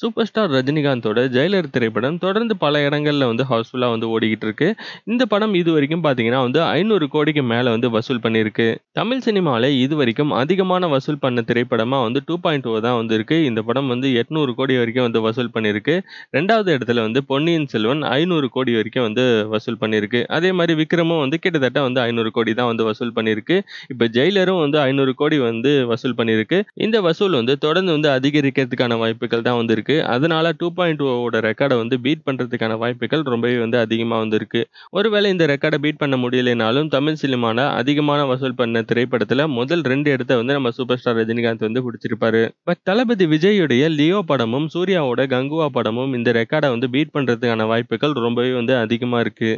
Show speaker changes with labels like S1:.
S1: Super star ரஜினிகாந்தோட Jailer திரைப்படம் தொடர்ந்து பல இடங்களில் வந்து ஹவுஸ்ஃபுல்லாக வந்து ஓடிக்கிட்டு இருக்கு. இந்த படம் இது வரைக்கும் பார்த்தீங்கன்னா வந்து ஐநூறு கோடிக்கு மேலே வந்து வசூல் பண்ணியிருக்கு. தமிழ் சினிமாவில இது வரைக்கும் அதிகமான வசூல் பண்ண திரைப்படமாக வந்து 2.0 தான் வந்து இருக்கு. இந்த படம் வந்து 800 கோடி வரைக்கும் வந்து வசூல் பண்ணியிருக்கு. ரெண்டாவது இடத்துல வந்து பொன்னியின் செல்வன் ஐநூறு கோடி வரைக்கும் வந்து வசூல் பண்ணியிருக்கு. அதே மாதிரி விக்ரமும் வந்து கிட்டத்தட்ட வந்து ஐநூறு கோடி தான் வந்து வசூல் பண்ணியிருக்கு. இப்போ ஜெயிலரும் வந்து ஐநூறு கோடி வந்து வசூல் பண்ணியிருக்கு. இந்த வசூல் வந்து தொடர்ந்து வந்து அதிகரிக்கிறதுக்கான வாய்ப்புகள் தான் வந்து இருக்கு. அதனால 2.0 ஓட ரெக்கார்டை வந்து பீட் பண்ணுறதுக்கான வாய்ப்புகள் ரொம்பவே வந்து அதிகமாக வந்து இருக்கு. ஒருவேளை இந்த ரெக்கார்டை பீட் பண்ண முடியலைனாலும் தமிழ் சினிமான அதிகமான வசூல் பண்ண திரைப்படத்தில் முதல் ரெண்டு இடத்த வந்து நம்ம சூப்பர் ஸ்டார் ரஜினிகாந்த் வந்து பிடிச்சிருப்பாரு பட் தளபதி விஜயுடைய லியோ படமும், சூர்யாவோட கங்குவா படமும் இந்த ரெக்கார்டை வந்து பீட் பண்ணுறதுக்கான வாய்ப்புகள் ரொம்பவே வந்து அதிகமாக இருக்கு.